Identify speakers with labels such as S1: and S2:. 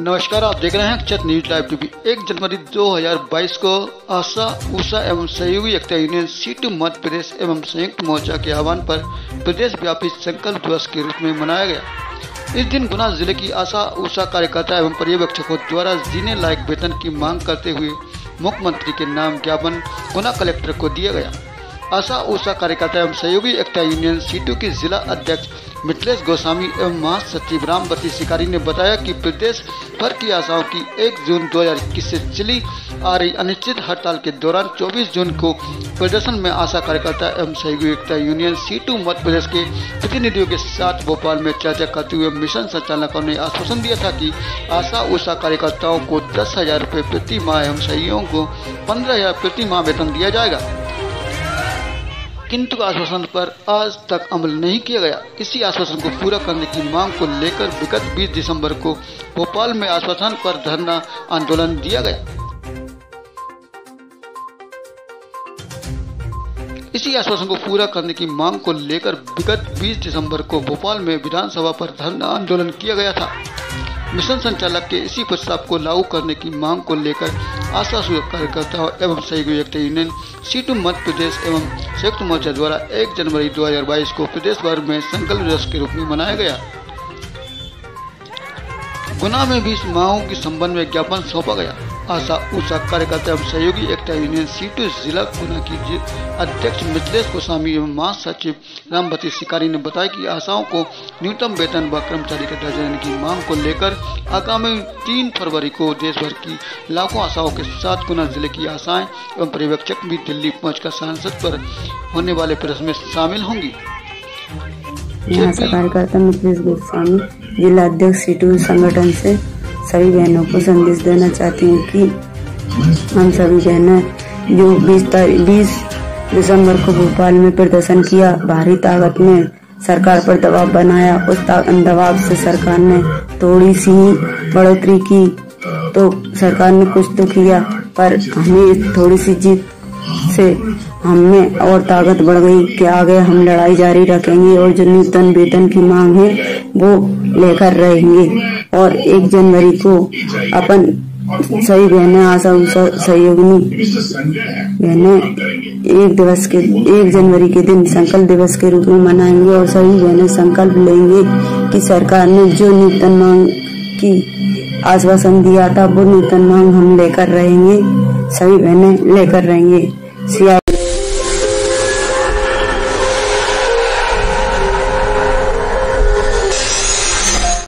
S1: नमस्कार, आप देख रहे हैं अक्षत न्यूज़ लाइव टीवी। एक जनवरी 2022 को आशा उषा एवं सहयोगी एकता यूनियन, सीटू मध्य प्रदेश एवं संयुक्त मोर्चा के आह्वान पर प्रदेश व्यापी संकल्प दिवस के रूप में मनाया गया। इस दिन गुना ज़िले की आशा उषा कार्यकर्ता एवं पर्यवेक्षकों द्वारा जीने लायक वेतन की मांग करते हुए मुख्यमंत्री के नाम ज्ञापन गुना कलेक्टर को दिया गया। आशा उषा कार्यकर्ता एवं सहयोगी एकता यूनियन, सीटू के जिला अध्यक्ष मिथिलेश गोस्वामी एवं महासचिव रामवती शिकारी ने बताया कि प्रदेश भर की आशाओं की 1 जून 2021 से चली आ रही अनिश्चित हड़ताल के दौरान 24 जून को प्रदर्शन में आशा कार्यकर्ता एवं सहयोगी एकता union C to Madhya Pradesh के प्रतिनिधियों के साथ भोपाल में चर्चा करते हुए मिशन संचालकों ने आश्वासन दिया था कि आशा उषा कार्यकर्ताओं को दस हज़ार रुपये प्रति माह एवं सहयोगियों को पंद्रह हज़ार प्रति माह वेतन दिया जाएगा। किंतु आश्वासन पर आज तक अमल नहीं किया गया। इसी आश्वासन को पूरा करने की मांग को लेकर विगत 20 दिसंबर को भोपाल में आश्वासन पर धरना आंदोलन दिया गया। इसी आश्वासन को पूरा करने की मांग को लेकर विगत 20 दिसंबर को भोपाल में विधानसभा पर धरना आंदोलन किया गया था। मिशन संचालक के इसी प्रस्ताव को लागू करने की मांग को लेकर आशा कार्यकर्ताओं एवं सहयोगी यूनियन सीटू मध्य प्रदेश एवं संयुक्त मोर्चा द्वारा 1 जनवरी 2022 को प्रदेश भर में संकल्प दिवस के रूप में मनाया गया। गुना में भी मांगों के संबंध में ज्ञापन सौंपा गया। आशा उषा कार्यकर्ता एवं सहयोगी एकता यूनियन सीटू जिला गुना की अध्यक्ष मिथिलेश गोस्वामी एवं महासचिव रामवती शिकारी ने बताया कि आशाओं को न्यूनतम वेतन व कर्मचारी का दर्जा देने की मांग को लेकर आगामी तीन फरवरी को देश भर की लाखों आशाओं के साथ गुना ज़िले की आशाएँ एवं पर्यवेक्षक भी दिल्ली पहुंचकर सांसद पर होने वाले प्रश्न में शामिल होंगी।
S2: कार्यकर्ता मिथिलेश गोस्वामी, जिला अध्यक्ष सीटू संगठन से सभी बहनों को संदेश देना चाहती हूँ कि हम सभी बहनें जो 20 बीस दिसंबर को भोपाल में प्रदर्शन किया, भारी ताकत में सरकार पर दबाव बनाया, उस दबाव से सरकार ने थोड़ी सी बढ़ोतरी की तो सरकार ने कुछ तो किया, पर हमें थोड़ी सी जीत से हमें और ताकत बढ़ गई कि आगे हम लड़ाई जारी रखेंगे और जो न्यूतन वेतन की मांग है, वो लेकर रहेंगे। और एक जनवरी को अपन सही बहने, आशा सहयोगी बहने एक दिवस के, एक जनवरी के दिन संकल्प दिवस के रूप में मनाएँगे और सभी बहने संकल्प लेंगे कि सरकार ने जो नूतन मांग की, आश्वासन दिया था, वो नूतन मांग हम लेकर रहेंगे, सभी बहने लेकर रहेंगे।